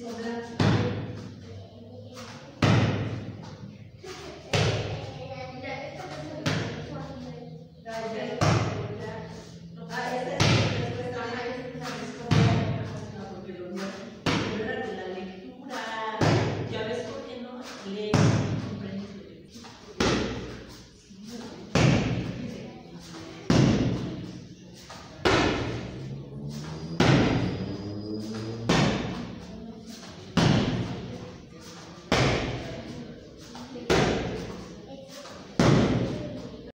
cobrar